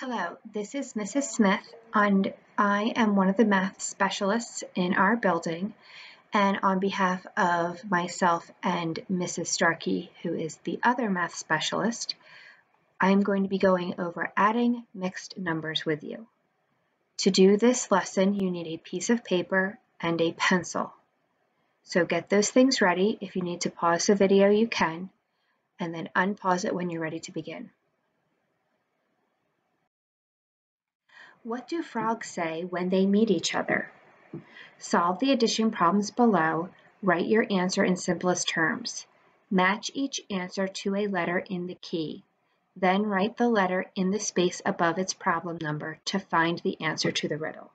Hello, this is Mrs. Smith, and I am one of the math specialists in our building. And on behalf of myself and Mrs. Starkey, who is the other math specialist, I am going to be going over adding mixed numbers with you. To do this lesson, you need a piece of paper and a pencil. So get those things ready. If you need to pause the video, you can, and then unpause it when you're ready to begin. What do frogs say when they meet each other? Solve the addition problems below. Write your answer in simplest terms. Match each answer to a letter in the key. Then write the letter in the space above its problem number to find the answer to the riddle.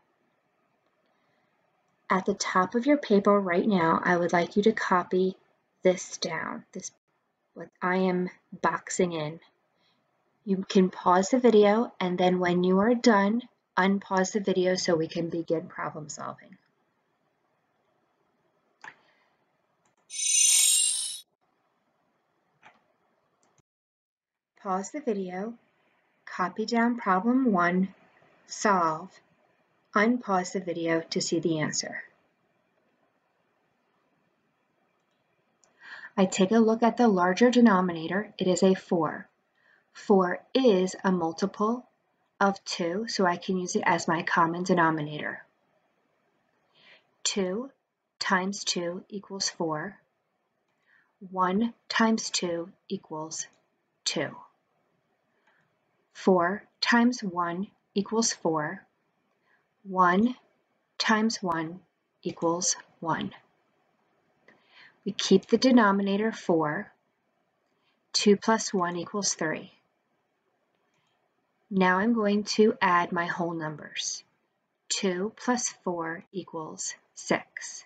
At the top of your paper right now, I would like you to copy this down, this what I am boxing in. You can pause the video and then when you are done, unpause the video so we can begin problem solving. Pause the video, copy down problem one, solve, unpause the video to see the answer. I take a look at the larger denominator, it is a 4. 4 is a multiple of 2, so I can use it as my common denominator. 2 times 2 equals 4. 1 times 2 equals 2. 4 times 1 equals 4. 1 times 1 equals 1. We keep the denominator 4. 2 plus 1 equals 3. Now I'm going to add my whole numbers. 2 plus 4 equals 6.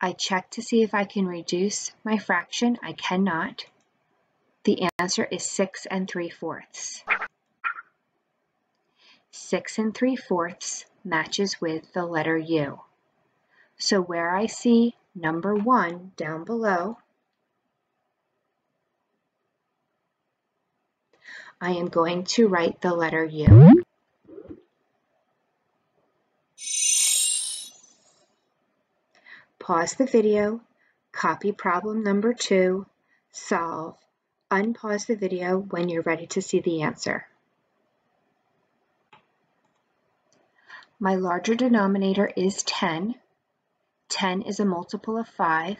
I check to see if I can reduce my fraction. I cannot. The answer is 6 and 3 fourths. 6 and 3 fourths matches with the letter U. So where I see number 1 down below, I am going to write the letter U. Pause the video, copy problem number two, solve, unpause the video when you're ready to see the answer. My larger denominator is 10. 10 is a multiple of 5,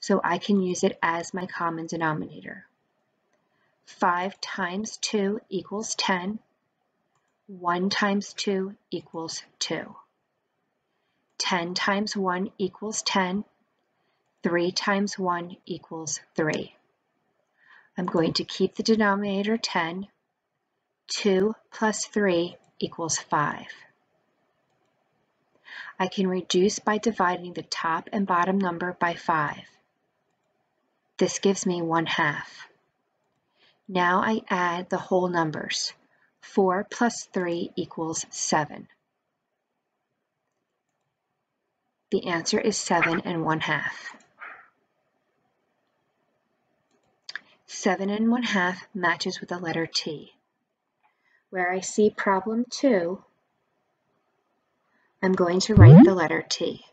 so I can use it as my common denominator. 5 times 2 equals 10. 1 times 2 equals 2. 10 times 1 equals 10. 3 times 1 equals 3. I'm going to keep the denominator 10. 2 plus 3 equals 5. I can reduce by dividing the top and bottom number by 5. This gives me 1 half. Now I add the whole numbers. 4 plus 3 equals 7. The answer is 7 and 1 half. 7 and 1 half matches with the letter T. Where I see problem 2, I'm going to write the letter T.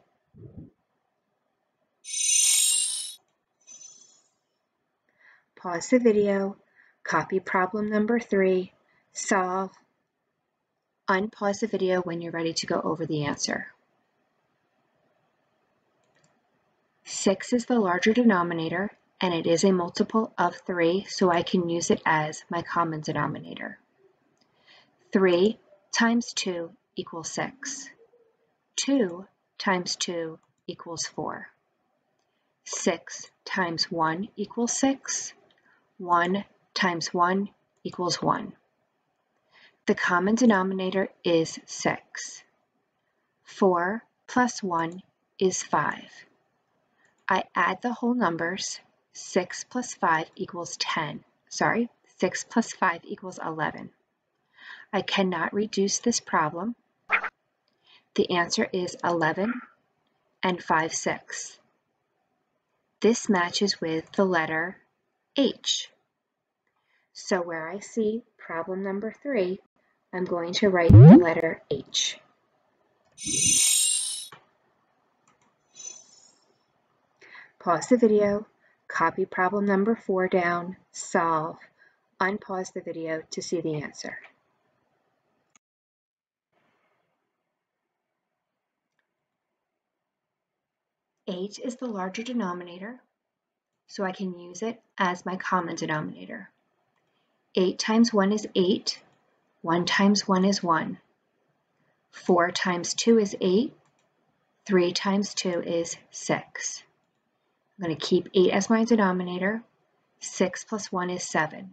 Pause the video Copy problem number three, solve, unpause the video when you're ready to go over the answer. 6 is the larger denominator, and it is a multiple of 3, so I can use it as my common denominator. 3 times 2 equals 6. 2 times 2 equals 4. 6 times 1 equals 6. 1 times 1 equals 1. The common denominator is 6. 4 plus 1 is 5. I add the whole numbers. 6 plus 5 equals 10. Sorry, 6 plus 5 equals 11. I cannot reduce this problem. The answer is 11 and 5 6. This matches with the letter H. So where I see problem number three, I'm going to write the letter H. Pause the video, copy problem number four down, solve, unpause the video to see the answer. Eight is the larger denominator, so I can use it as my common denominator. 8 times 1 is 8, 1 times 1 is 1. 4 times 2 is 8, 3 times 2 is 6. I'm going to keep 8 as my denominator. 6 plus 1 is 7.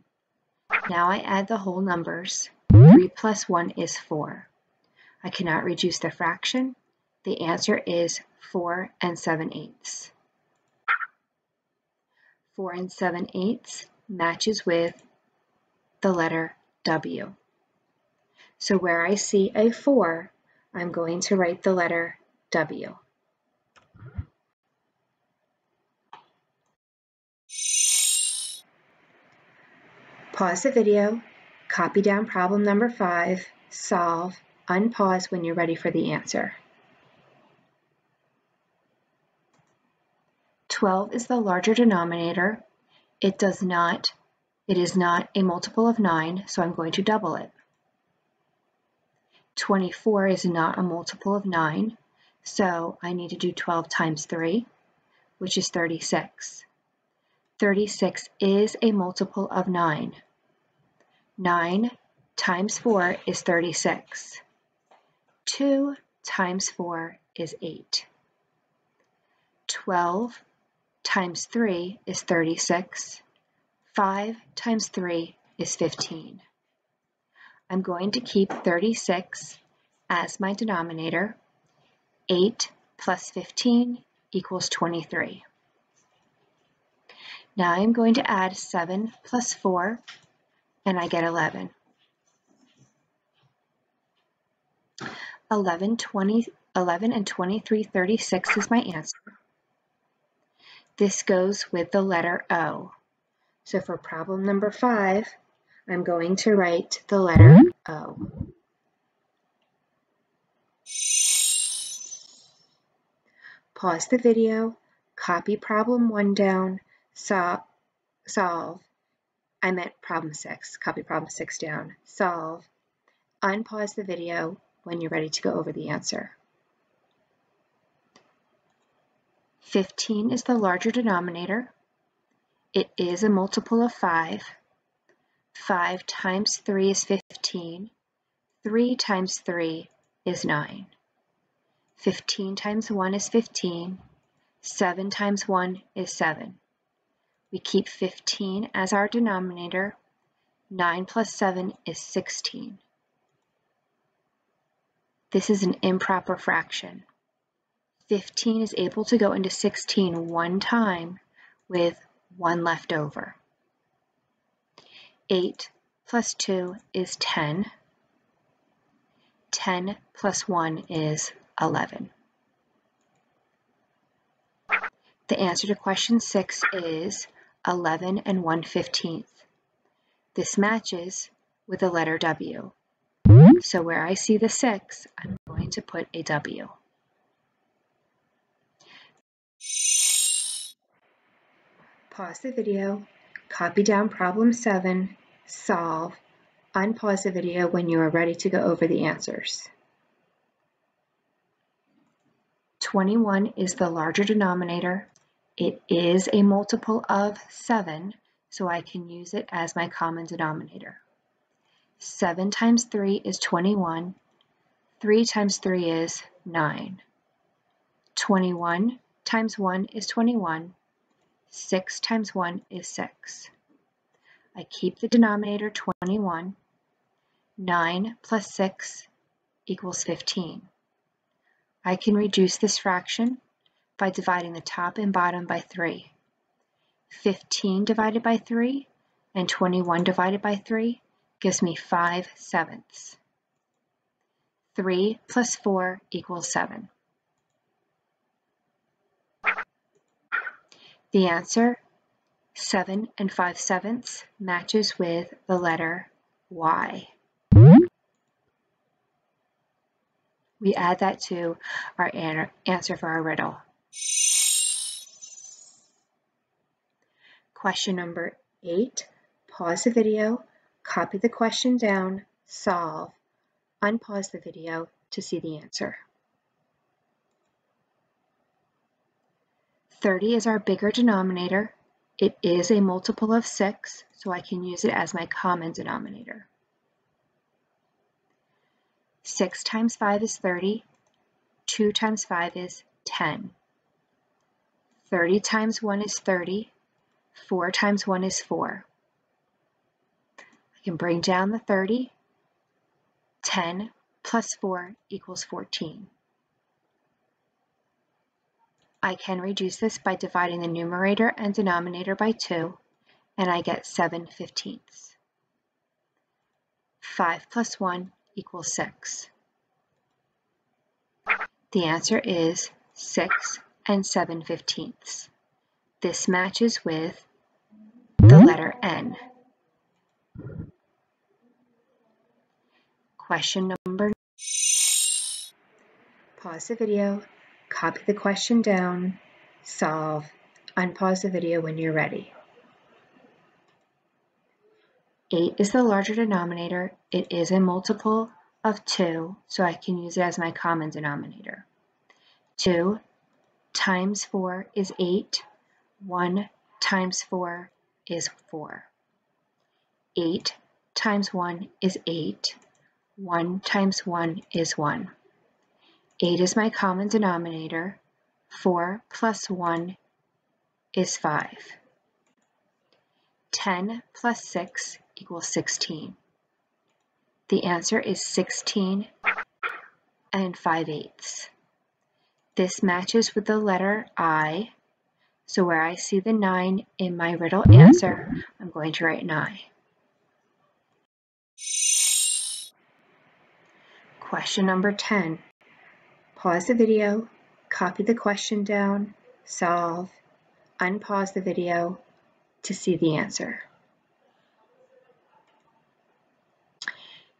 Now I add the whole numbers. 3 plus 1 is 4. I cannot reduce the fraction. The answer is 4 and 7 eighths. 4 and 7 eighths matches with the letter W. So where I see a 4, I'm going to write the letter W. Pause the video, copy down problem number 5, solve, unpause when you're ready for the answer. 12 is the larger denominator. It does not, it is not a multiple of 9, so I'm going to double it. 24 is not a multiple of 9, so I need to do 12 times 3, which is 36. 36 is a multiple of 9. 9 times 4 is 36. 2 times 4 is 8. 12 times 3 is 36. 5 times 3 is 15. I'm going to keep 36 as my denominator. 8 plus 15 equals 23. Now I'm going to add 7 plus 4 and I get 11. 11, 20, 11 and 23 36 is my answer. This goes with the letter O. So for problem number five, I'm going to write the letter O. Pause the video, copy problem one down, so solve, I meant problem six. Copy problem six down. Solve. Unpause the video when you're ready to go over the answer. 15 is the larger denominator. It is a multiple of 5. 5 times 3 is 15. 3 times 3 is 9. 15 times 1 is 15. 7 times 1 is 7. We keep 15 as our denominator. 9 plus 7 is 16. This is an improper fraction. 15 is able to go into 16 one time with 1 left over. 8 plus 2 is 10. 10 plus 1 is 11. The answer to question 6 is 11 and 1 15th. This matches with the letter W. So where I see the 6, I'm going to put a W. Pause the video, copy down problem 7, solve, unpause the video when you are ready to go over the answers. 21 is the larger denominator it is a multiple of 7, so I can use it as my common denominator. 7 times 3 is 21. 3 times 3 is 9. 21 times 1 is 21. 6 times 1 is 6. I keep the denominator 21. 9 plus 6 equals 15. I can reduce this fraction by dividing the top and bottom by 3. 15 divided by 3 and 21 divided by 3 gives me 5 sevenths. 3 plus 4 equals 7. The answer 7 and 5 sevenths matches with the letter Y. We add that to our answer for our riddle. Question number 8. Pause the video, copy the question down, solve, unpause the video to see the answer. 30 is our bigger denominator. It is a multiple of 6, so I can use it as my common denominator. 6 times 5 is 30. 2 times 5 is 10. 30 times 1 is 30. 4 times 1 is 4. I can bring down the 30. 10 plus 4 equals 14. I can reduce this by dividing the numerator and denominator by 2, and I get 7 fifteenths. 5 plus 1 equals 6. The answer is 6 and 7 fifteenths. This matches with the letter N. Question number Pause the video copy the question down, solve, unpause the video when you're ready. 8 is the larger denominator. It is a multiple of 2, so I can use it as my common denominator. 2 times 4 is 8. 1 times 4 is 4. 8 times 1 is 8. 1 times 1 is 1. 8 is my common denominator. 4 plus 1 is 5. 10 plus 6 equals 16. The answer is 16 and 5 eighths. This matches with the letter I, so where I see the 9 in my riddle mm-hmm. answer, I'm going to write an I. Question number 10. Pause the video, copy the question down, solve, unpause the video to see the answer.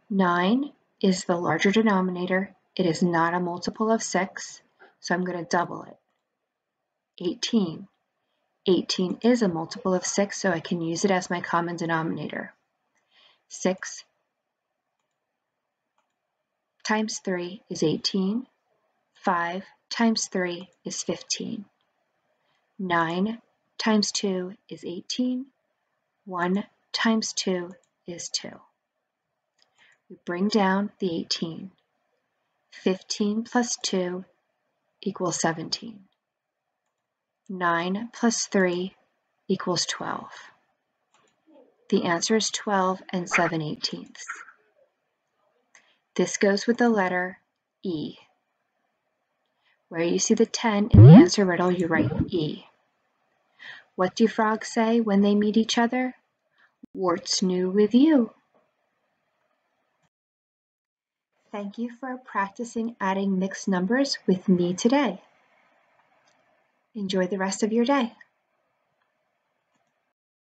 9 is the larger denominator. It is not a multiple of 6, so I'm going to double it. 18. 18 is a multiple of 6, so I can use it as my common denominator. 6 times 3 is 18. 5 times 3 is 15. 9 times 2 is 18. 1 times 2 is 2. We bring down the 18. 15 plus 2 equals 17. 9 plus 3 equals 12. The answer is 12 and 7 eighteenths. This goes with the letter E. Where you see the 10 in the answer riddle, you write E. What do frogs say when they meet each other? What's new with you? Thank you for practicing adding mixed numbers with me today. Enjoy the rest of your day.